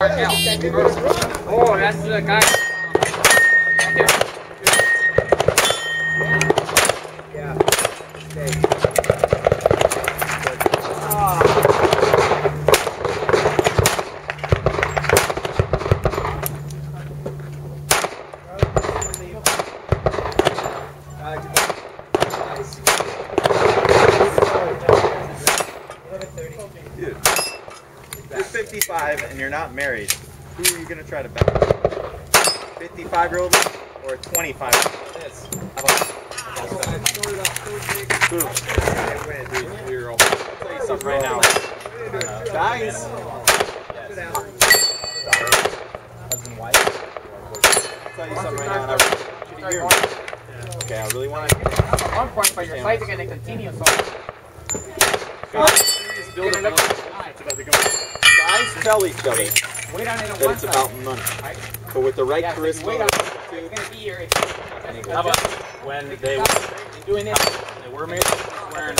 Oh, that's the guy. Dude, you're 55 and you're not married. Who are you gonna try to bet? 55 year old or 25 year old? This. How about Who? I'll tell you something right now. Guys. Husband, wife. I'll tell you something right now. and I really want you hear me. Okay, I really want to. At one point, but your flight's gonna continue, so. Guys tell each other Wait on it on that it's about money. But with the right Yeah, so charisma, on It's gonna be here. How about when they were, Doing it. they were married, wearing